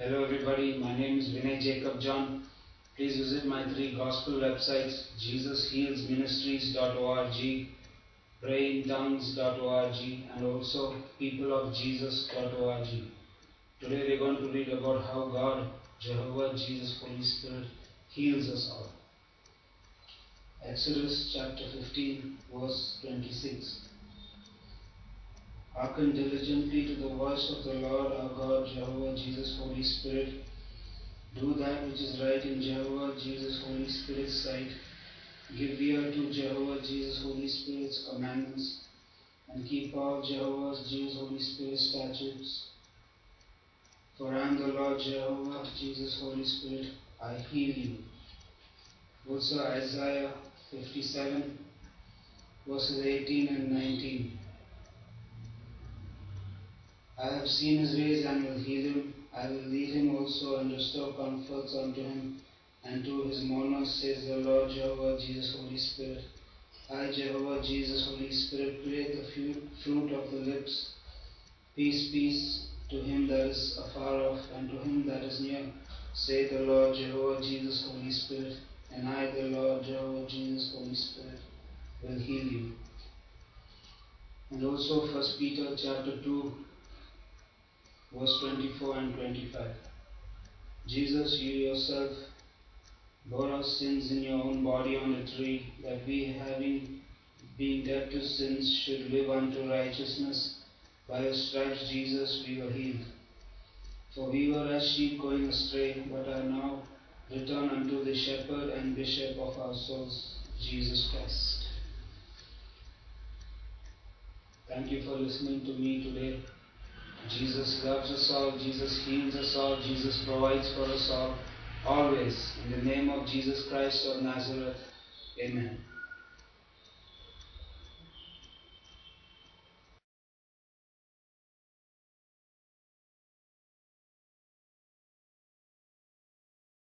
Hello everybody, my name is Vinay Jacob John. Please visit my three gospel websites jesushealsministries.org, prayintongues.org and also peopleofjesus.org. Today we're going to read about how God, Jehovah, Jesus, Holy Spirit heals us all. Exodus chapter 15 verse 26. Hearken diligently to the voice of the Lord our God, Jehovah, Jesus, Holy Spirit. Do that which is right in Jehovah, Jesus, Holy Spirit's sight. Give ear to Jehovah, Jesus, Holy Spirit's commandments, and keep all Jehovah's, Jesus, Holy Spirit's statutes. For I am the Lord Jehovah, Jesus, Holy Spirit, I heal you. Also Isaiah 57, verses 18 and 19. I have seen his ways and will heal him. I will lead him also and restore comforts unto him and to his mourners, says the Lord Jehovah, Jesus, Holy Spirit. I, Jehovah, Jesus, Holy Spirit, create the fruit of the lips. Peace, peace to him that is afar off and to him that is near, say the Lord Jehovah, Jesus, Holy Spirit. And I, the Lord Jehovah, Jesus, Holy Spirit, will heal you. And also 1 Peter chapter 2, verse 24 and 25. Jesus, you yourself bore our sins in your own body on the tree, that we, having been dead to sins, should live unto righteousness. By your stripes, Jesus, we were healed. For we were as sheep going astray, but are now returned unto the shepherd and bishop of our souls, Jesus Christ. Thank you for listening to me today. Jesus loves us all, Jesus heals us all, Jesus provides for us all, always. In the name of Jesus Christ of Nazareth, Amen.